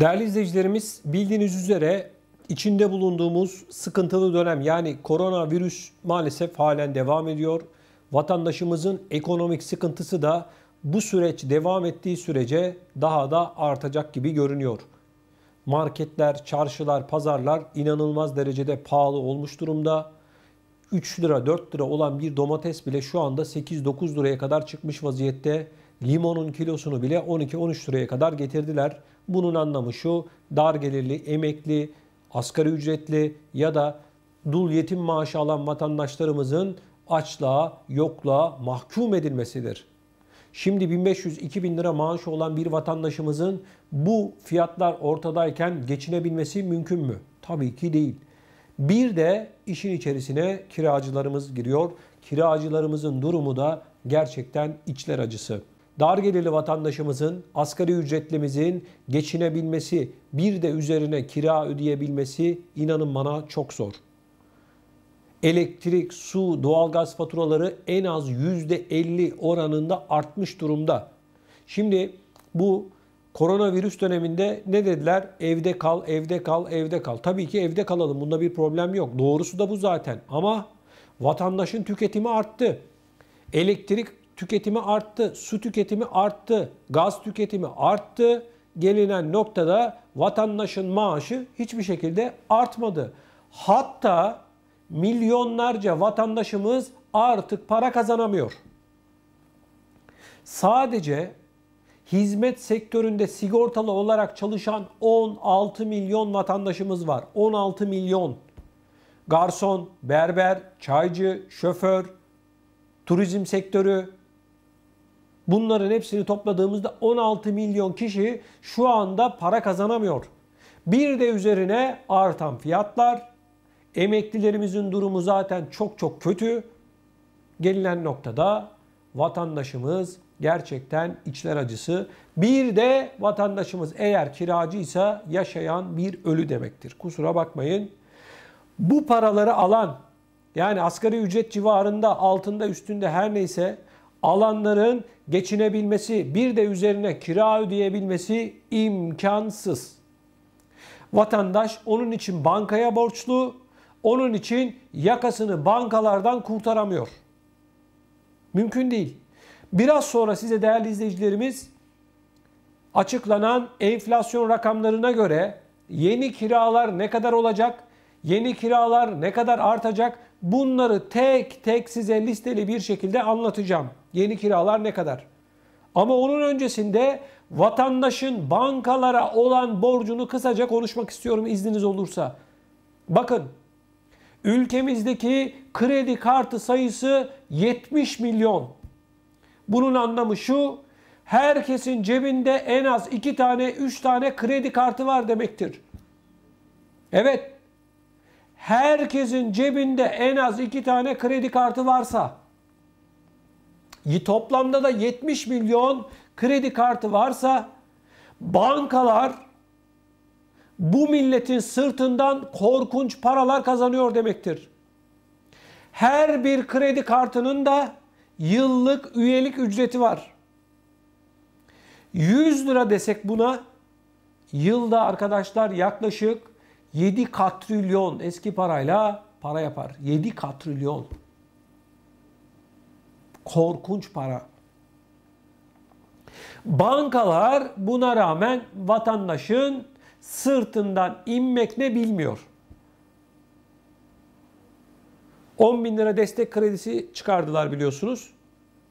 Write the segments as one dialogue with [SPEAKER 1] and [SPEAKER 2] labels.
[SPEAKER 1] Değerli izleyicilerimiz bildiğiniz üzere içinde bulunduğumuz sıkıntılı dönem yani koronavirüs maalesef halen devam ediyor. Vatandaşımızın ekonomik sıkıntısı da bu süreç devam ettiği sürece daha da artacak gibi görünüyor. Marketler, çarşılar, pazarlar inanılmaz derecede pahalı olmuş durumda. 3 lira 4 lira olan bir domates bile şu anda 8-9 liraya kadar çıkmış vaziyette. Limonun kilosunu bile 12-13 liraya kadar getirdiler. Bunun anlamı şu dar gelirli, emekli, asgari ücretli ya da dul yetim maaşı alan vatandaşlarımızın açlığa, yokluğa mahkum edilmesidir. Şimdi 1500-2000 lira maaşı olan bir vatandaşımızın bu fiyatlar ortadayken geçinebilmesi mümkün mü? Tabii ki değil. Bir de işin içerisine kiracılarımız giriyor. Kiracılarımızın durumu da gerçekten içler acısı. Dar gelirli vatandaşımızın, asgari ücretlimizin geçinebilmesi, bir de üzerine kira ödeyebilmesi inanın bana çok zor. Elektrik, su, doğalgaz faturaları en az %50 oranında artmış durumda. Şimdi bu koronavirüs döneminde ne dediler? Evde kal, evde kal, evde kal. Tabii ki evde kalalım. Bunda bir problem yok. Doğrusu da bu zaten. Ama vatandaşın tüketimi arttı. Elektrik tüketimi arttı, su tüketimi arttı, gaz tüketimi arttı. Gelinen noktada vatandaşın maaşı hiçbir şekilde artmadı. Hatta milyonlarca vatandaşımız artık para kazanamıyor. Sadece hizmet sektöründe sigortalı olarak çalışan 16 milyon vatandaşımız var. 16 milyon. Garson, berber, çaycı, şoför, turizm sektörü, Bunların hepsini topladığımızda 16 milyon kişi şu anda para kazanamıyor. Bir de üzerine artan fiyatlar, emeklilerimizin durumu zaten çok çok kötü. Gelinen noktada vatandaşımız gerçekten içler acısı. Bir de vatandaşımız eğer kiracıysa yaşayan bir ölü demektir. Kusura bakmayın. Bu paraları alan yani asgari ücret civarında altında üstünde her neyse alanların geçinebilmesi, bir de üzerine kira ödeyebilmesi imkansız. Vatandaş onun için bankaya borçlu, onun için yakasını bankalardan kurtaramıyor. Mümkün değil. Biraz sonra size değerli izleyicilerimiz açıklanan enflasyon rakamlarına göre yeni kiralar ne kadar olacak, yeni kiralar ne kadar artacak bunları tek tek size listeli bir şekilde anlatacağım. Yeni kiralar ne kadar? Ama onun öncesinde vatandaşın bankalara olan borcunu kısaca konuşmak istiyorum izniniz olursa. Bakın ülkemizdeki kredi kartı sayısı 70 milyon. Bunun anlamı şu herkesin cebinde en az 2 tane 3 tane kredi kartı var demektir. Evet herkesin cebinde en az 2 tane kredi kartı varsa toplamda da 70 milyon kredi kartı varsa bankalar bu milletin sırtından korkunç paralar kazanıyor demektir. Her bir kredi kartının da yıllık üyelik ücreti var. 100 lira desek buna yılda arkadaşlar yaklaşık 7 katrilyon eski parayla para yapar. 7 katrilyon korkunç para. Bankalar buna rağmen vatandaşın sırtından inmek ne bilmiyor. 10 bin lira destek kredisi çıkardılar biliyorsunuz.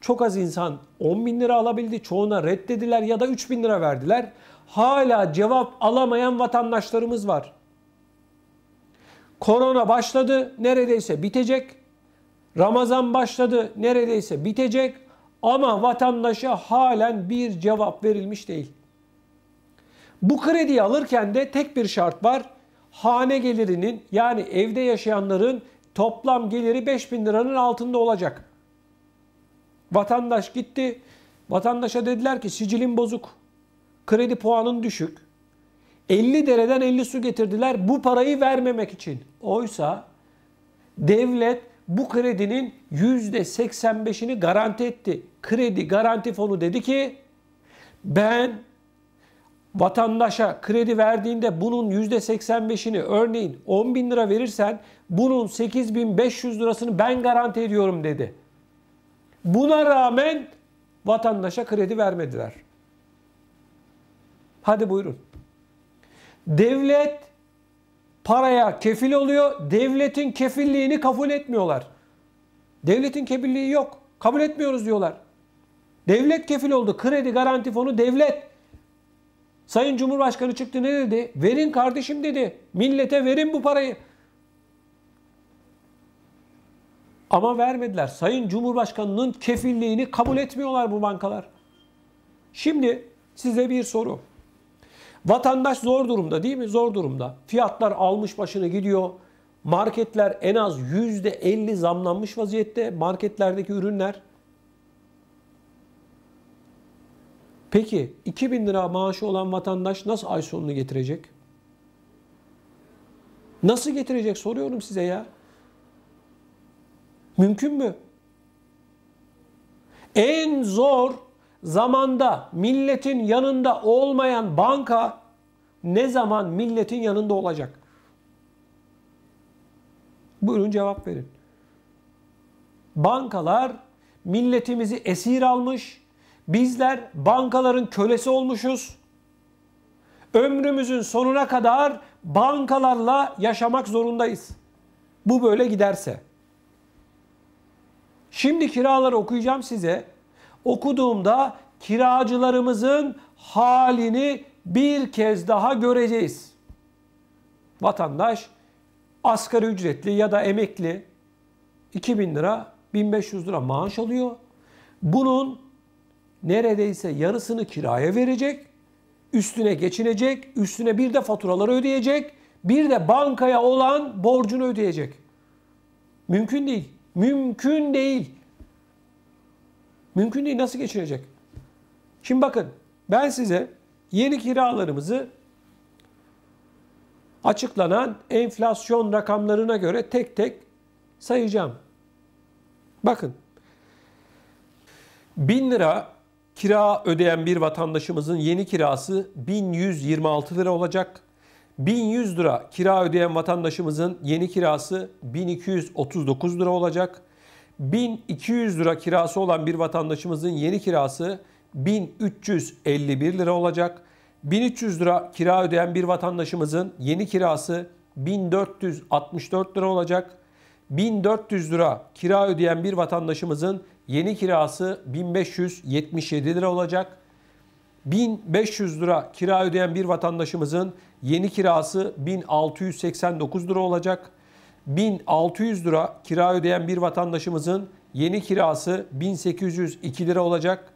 [SPEAKER 1] Çok az insan 10 bin lira alabildi. Çoğuna reddediler ya da 3 bin lira verdiler. Hala cevap alamayan vatandaşlarımız var. Korona başladı neredeyse bitecek. Ramazan başladı neredeyse bitecek ama vatandaşa halen bir cevap verilmiş değil. Bu krediyi alırken de tek bir şart var. Hane gelirinin yani evde yaşayanların toplam geliri 5 bin liranın altında olacak. Vatandaş gitti. Vatandaşa dediler ki sicilin bozuk. Kredi puanın düşük. 50 dereden 50 su getirdiler bu parayı vermemek için. Oysa devlet bu kredinin %85'ini garanti etti. Kredi garanti fonu dedi ki ben vatandaşa kredi verdiğinde bunun %85'ini örneğin 10 bin lira verirsen bunun 8500 lirasını ben garanti ediyorum dedi. Buna rağmen vatandaşa kredi vermediler. Hadi buyurun. Devlet paraya kefil oluyor. Devletin kefilliğini kabul etmiyorlar. Devletin kefilliği yok. Kabul etmiyoruz diyorlar. Devlet kefil oldu. Kredi garanti fonu devlet. Sayın Cumhurbaşkanı çıktı ne dedi? Verin kardeşim dedi. Millete verin bu parayı. Ama vermediler. Sayın Cumhurbaşkanı'nın kefilliğini kabul etmiyorlar bu bankalar. Şimdi size bir soru. Vatandaş zor durumda değil mi? Zor durumda. Fiyatlar almış başını gidiyor. Marketler en az %50 zamlanmış vaziyette. Marketlerdeki ürünler. Peki 2000 lira maaşı olan vatandaş nasıl ay sonunu getirecek? Nasıl getirecek soruyorum size ya. Mümkün mü? En zor zamanda milletin yanında olmayan banka ne zaman milletin yanında olacak? Buyurun cevap verin. Bankalar milletimizi esir almış. Bizler bankaların kölesi olmuşuz. Ömrümüzün sonuna kadar bankalarla yaşamak zorundayız. Bu böyle giderse. Şimdi kiraları okuyacağım size. Okuduğumda kiracılarımızın halini bir kez daha göreceğiz. Vatandaş asgari ücretli ya da emekli 2000 lira 1500 lira maaş alıyor. Bunun neredeyse yarısını kiraya verecek, üstüne geçinecek, üstüne bir de faturaları ödeyecek, bir de bankaya olan borcunu ödeyecek. Mümkün değil. Mümkün değil. Mümkün değil. Nasıl geçinecek? Şimdi bakın ben size yeni kiralarımızı açıklanan enflasyon rakamlarına göre tek tek sayacağım. Bakın 1000 lira kira ödeyen bir vatandaşımızın yeni kirası 1126 lira olacak. 1100 lira kira ödeyen vatandaşımızın yeni kirası 1239 lira olacak. 1200 lira kirası olan bir vatandaşımızın yeni kirası 1351 lira olacak. 1300 lira kira ödeyen bir vatandaşımızın yeni kirası 1464 lira olacak. 1400 lira kira ödeyen bir vatandaşımızın yeni kirası 1577 lira olacak. 1500 lira kira ödeyen bir vatandaşımızın yeni kirası 1689 lira olacak. 1600 lira kira ödeyen bir vatandaşımızın yeni kirası 1802 lira olacak.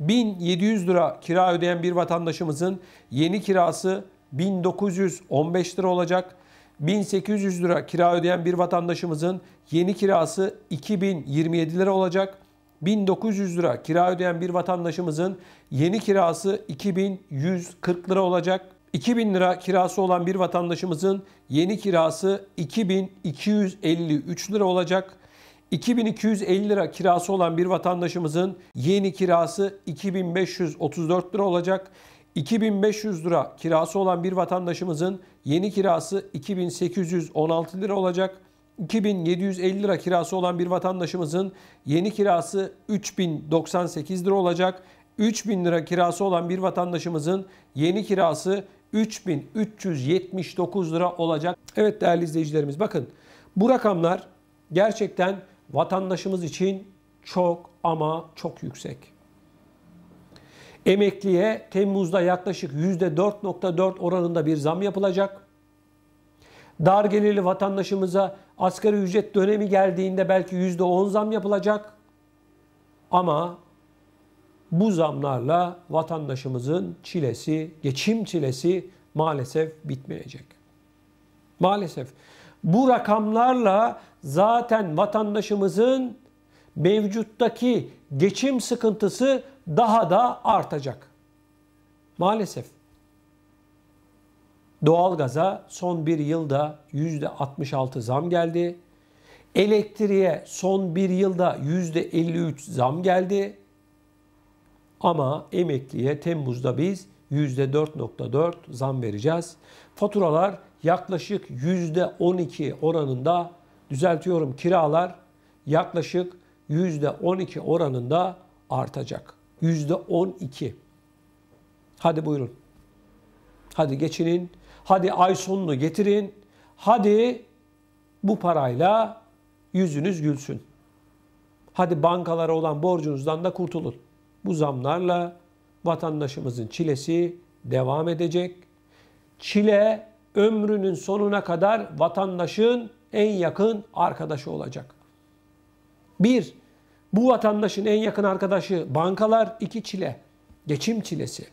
[SPEAKER 1] 1700 lira kira ödeyen bir vatandaşımızın yeni kirası 1915 lira olacak. 1800 lira kira ödeyen bir vatandaşımızın yeni kirası 2027 lira olacak. 1900 lira kira ödeyen bir vatandaşımızın yeni kirası 2140 lira olacak. 2000 lira kirası olan bir vatandaşımızın yeni kirası 2253 lira olacak. 2250 lira kirası olan bir vatandaşımızın yeni kirası 2534 lira olacak. 2500 lira kirası olan bir vatandaşımızın yeni kirası 2816 lira olacak. 2750 lira kirası olan bir vatandaşımızın yeni kirası 3098 lira olacak. 3000 lira kirası olan bir vatandaşımızın yeni kirası 3379 lira olacak. Evet değerli izleyicilerimiz bakın bu rakamlar gerçekten vatandaşımız için çok ama çok yüksek. Emekliye Temmuz'da yaklaşık %4.4 oranında bir zam yapılacak. Dar gelirli vatandaşımıza asgari ücret dönemi geldiğinde belki %10 zam yapılacak. Ama bu zamlarla vatandaşımızın çilesi, geçim çilesi maalesef bitmeyecek. Maalesef bu rakamlarla zaten vatandaşımızın mevcuttaki geçim sıkıntısı daha da artacak. Maalesef. Doğalgaza son bir yılda %66 zam geldi. Elektriğe son bir yılda %53 zam geldi. Ama emekliye Temmuz'da biz %4.4 zam vereceğiz. Faturalar yaklaşık %12 oranında düzeltiyorum kiralar yaklaşık %12 oranında artacak. %12. Hadi buyurun. Hadi geçinin. Hadi ay sonunu getirin. Hadi bu parayla yüzünüz gülsün. Hadi bankalara olan borcunuzdan da kurtulun. Bu zamlarla vatandaşımızın çilesi devam edecek. Çile ömrünün sonuna kadar vatandaşın en yakın arkadaşı olacak. Bir, bu vatandaşın en yakın arkadaşı bankalar, iki çile, geçim çilesi.